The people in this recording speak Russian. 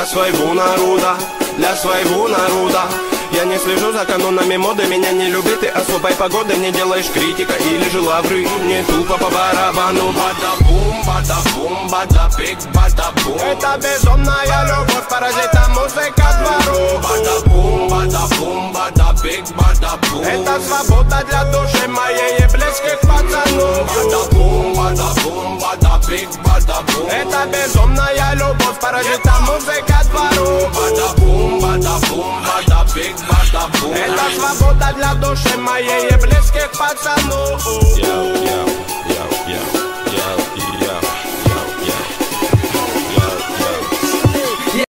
для своего народа, для своего народа. Я не слежу за канонами моды Меня не любит и особой погоды Не делаешь критика. Или же лавры Не тупо по барабану. Бада-бум, бада-бум, бада-пик, бада-бум. Это безумная любовь, паразита музыка двору. Бада-бум, бада-бум, бада-пик, бада-бум. Это свобода для души моей и близких пацанов Бада-бум, бада-бум, бада-пик, бада-бум. Это безумная любовь, паразита музыка двору. Бада-бум, бада-бум, бада-пик, это свобода для души моей и близких пацанов